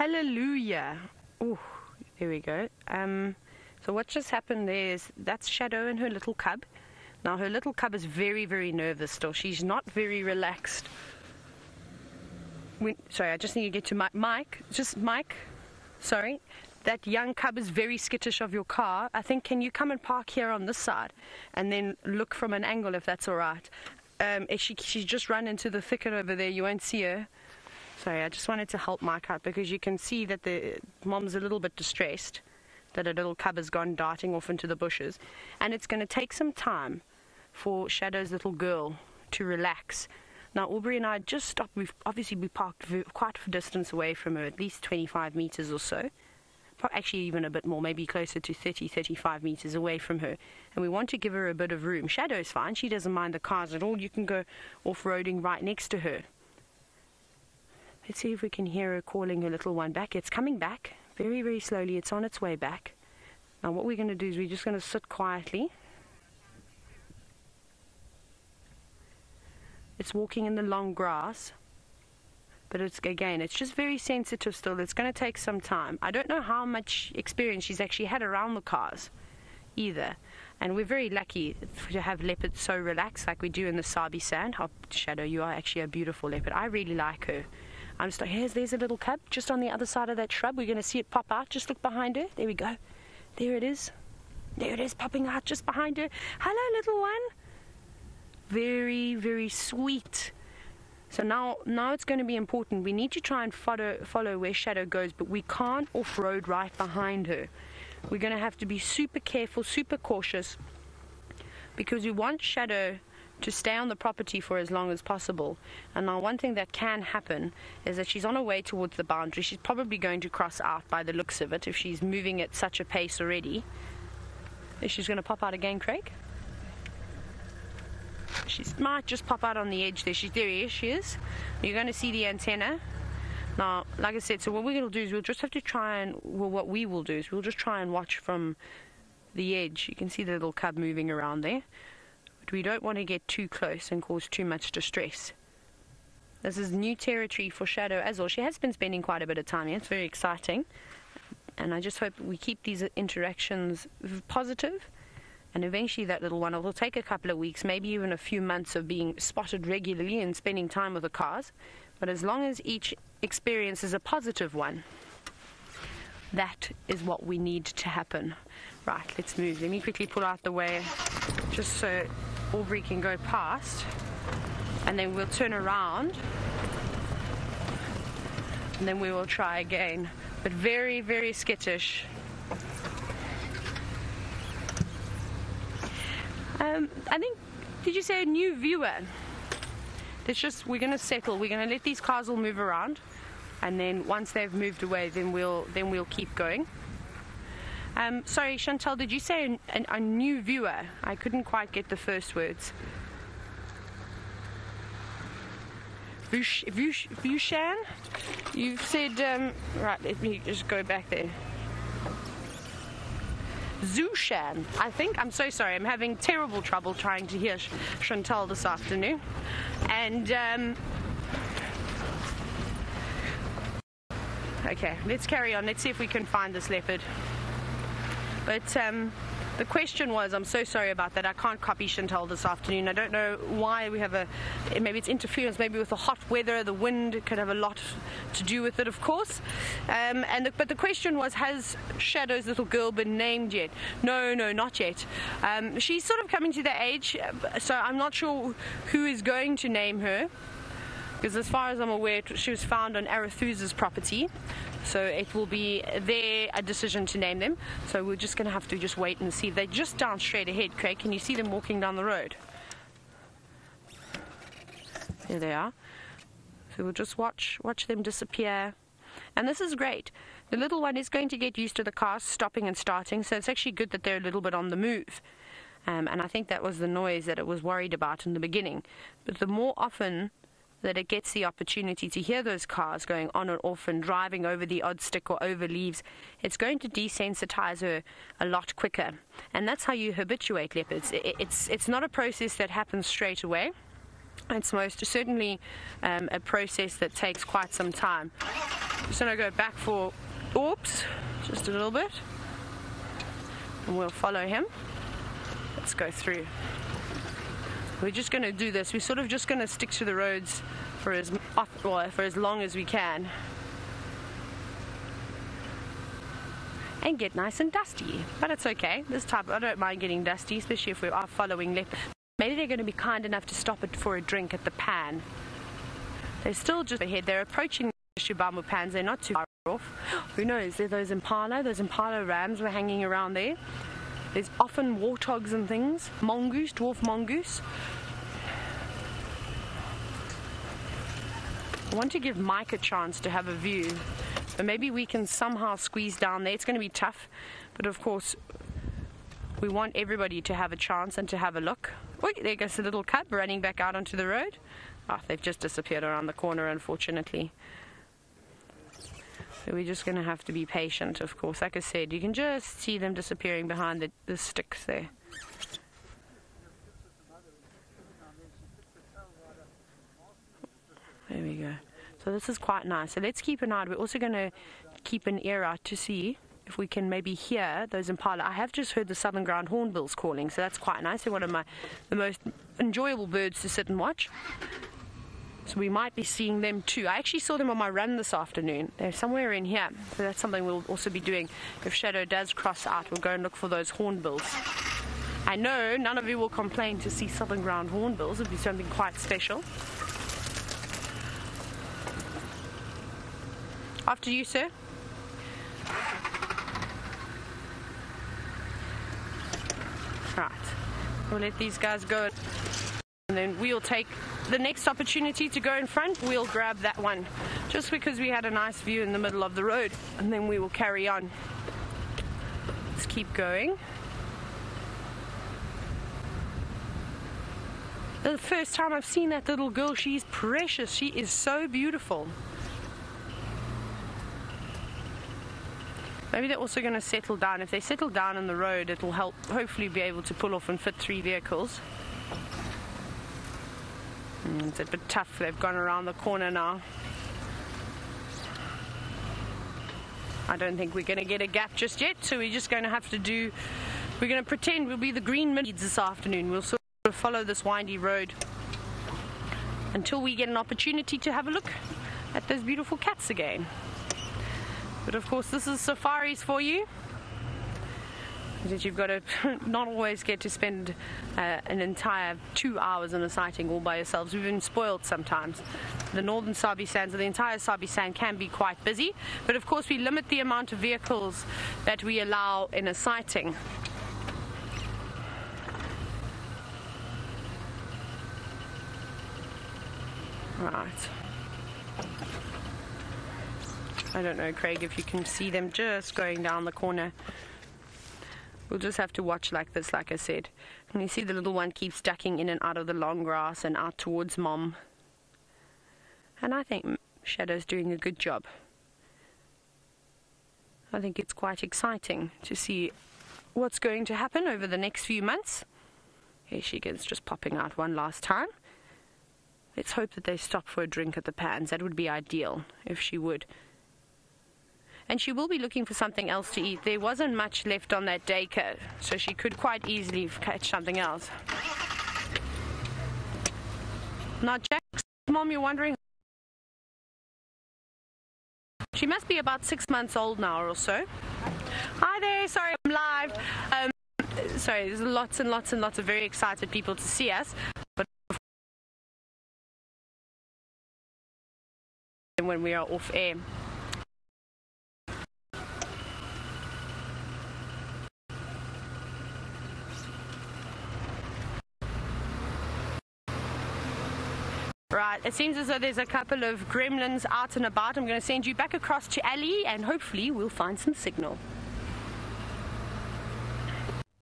Hallelujah. Oh, there we go. Um, so what just happened there is that's Shadow and her little cub. Now her little cub is very, very nervous still. She's not very relaxed. When, sorry, I just need to get to Mike. Mike, just Mike. Sorry, that young cub is very skittish of your car. I think can you come and park here on this side, and then look from an angle if that's all right. Um, she she's just run into the thicket over there. You won't see her. Sorry, I just wanted to help Mike out because you can see that the mom's a little bit distressed that a little cub has gone darting off into the bushes, and it's going to take some time for Shadow's little girl to relax. Now, Aubrey and I just stopped. We've obviously we parked quite a distance away from her, at least 25 meters or so. Actually, even a bit more, maybe closer to 30, 35 meters away from her. And we want to give her a bit of room. Shadow's fine. She doesn't mind the cars at all. You can go off roading right next to her. Let's see if we can hear her calling her little one back. It's coming back very, very slowly. It's on its way back. Now, what we're going to do is we're just going to sit quietly It's walking in the long grass. But it's again, it's just very sensitive still. It's going to take some time. I don't know how much experience she's actually had around the cars either. And we're very lucky to have leopards so relaxed like we do in the Sabi Sand. Shadow, you are actually a beautiful leopard. I really like her. I'm just like, here's there's a little cub just on the other side of that shrub. We're going to see it pop out. Just look behind her. There we go. There it is. There it is popping out just behind her. Hello, little one very, very sweet. So now, now it's going to be important. We need to try and follow, follow where Shadow goes, but we can't off-road right behind her. We're going to have to be super careful, super cautious, because we want Shadow to stay on the property for as long as possible. And now one thing that can happen is that she's on her way towards the boundary. She's probably going to cross out by the looks of it if she's moving at such a pace already. Is she's going to pop out again, Craig? She might just pop out on the edge there. She's there. She is. You're going to see the antenna. Now, like I said, so what we're going to do is we'll just have to try and, well, what we will do is we'll just try and watch from the edge. You can see the little cub moving around there. We don't want to get too close and cause too much distress. This is new territory for Shadow as well. She has been spending quite a bit of time here. It's very exciting. And I just hope we keep these interactions positive. positive and eventually, that little one will take a couple of weeks, maybe even a few months of being spotted regularly and spending time with the cars. But as long as each experience is a positive one, that is what we need to happen. Right, let's move. Let me quickly pull out the way just so Aubrey can go past. And then we'll turn around. And then we will try again. But very, very skittish. Um, I think, did you say a new viewer? It's just, we're going to settle. We're going to let these cars all move around. And then once they've moved away, then we'll, then we'll keep going. Um, sorry, Chantal, did you say a, new viewer? I couldn't quite get the first words. Vush, Vushan? You've said, um, right, let me just go back there. Zushan, I think. I'm so sorry. I'm having terrible trouble trying to hear Chantal this afternoon. And, um, okay, let's carry on. Let's see if we can find this leopard. But, um, the question was, I'm so sorry about that. I can't copy Chantal this afternoon. I don't know why we have a, maybe it's interference, maybe with the hot weather, the wind could have a lot to do with it, of course. Um, and the, but the question was, has Shadow's little girl been named yet? No, no, not yet. Um, she's sort of coming to the age, so I'm not sure who is going to name her because as far as I'm aware, she was found on Arathusa's property. So it will be their a decision to name them. So we're just going to have to just wait and see. They're just down straight ahead, Craig. Can you see them walking down the road? There they are. So we'll just watch watch them disappear. And this is great. The little one is going to get used to the cars stopping and starting, so it's actually good that they're a little bit on the move. Um, and I think that was the noise that it was worried about in the beginning. But the more often that it gets the opportunity to hear those cars going on and off and driving over the odd stick or over leaves, it's going to desensitize her a lot quicker. And that's how you habituate leopards. It's, it's not a process that happens straight away. It's most certainly um, a process that takes quite some time. Going to go back for oops, just a little bit, and we'll follow him. Let's go through. We're just going to do this. We're sort of just going to stick to the roads for as well, for as long as we can. And get nice and dusty. But it's okay. This type, I don't mind getting dusty, especially if we are following leopard. Maybe they're going to be kind enough to stop it for a drink at the pan. They're still just ahead. They're approaching the Shubhamu pans. They're not too far off. Who knows? There those impala. Those impala rams were hanging around there. There's often warthogs and things. Mongoose, dwarf mongoose. I want to give Mike a chance to have a view. But maybe we can somehow squeeze down there. It's going to be tough. But of course, we want everybody to have a chance and to have a look. Oh, there goes the little cub running back out onto the road. Oh, they've just disappeared around the corner, unfortunately. We're just going to have to be patient, of course. Like I said, you can just see them disappearing behind the, the sticks there. There we go. So this is quite nice. So let's keep an eye. We're also going to keep an ear out to see if we can maybe hear those impala. I have just heard the southern ground hornbills calling, so that's quite nice. They're one of my the most enjoyable birds to sit and watch. So we might be seeing them too. I actually saw them on my run this afternoon. They're somewhere in here. So that's something we'll also be doing. If Shadow does cross out, we'll go and look for those hornbills. I know none of you will complain to see southern ground hornbills. It'll be something quite special. After you, sir. Right. We'll let these guys go. And then we'll take the next opportunity to go in front. We'll grab that one. Just because we had a nice view in the middle of the road. And then we will carry on. Let's keep going. The first time I've seen that little girl, she's precious. She is so beautiful. Maybe they're also going to settle down. If they settle down in the road, it'll help hopefully be able to pull off and fit three vehicles. Mm, it's a bit tough. They've gone around the corner now. I don't think we're going to get a gap just yet, so we're just going to have to do. We're going to pretend we'll be the green middies this afternoon. We'll sort of follow this windy road until we get an opportunity to have a look at those beautiful cats again. But of course, this is safaris for you. That you've got to not always get to spend uh, an entire two hours in a sighting all by yourselves. We've been spoiled sometimes. The northern Sabi Sands, or the entire Sabi Sand can be quite busy, but of course we limit the amount of vehicles that we allow in a sighting. Right. I don't know, Craig, if you can see them just going down the corner. We'll just have to watch like this, like I said. And you see the little one keeps ducking in and out of the long grass and out towards mom. And I think Shadow's doing a good job. I think it's quite exciting to see what's going to happen over the next few months. Here she goes, just popping out one last time. Let's hope that they stop for a drink at the pans. That would be ideal if she would and she will be looking for something else to eat. There wasn't much left on that duiker, so she could quite easily catch something else. Now, Jack's mom, you're wondering. She must be about six months old now or so. Hi there, sorry I'm live. Um, sorry, there's lots and lots and lots of very excited people to see us. But when we are off air. Right, it seems as though there's a couple of gremlins out and about. I'm going to send you back across to Ali and hopefully we'll find some signal.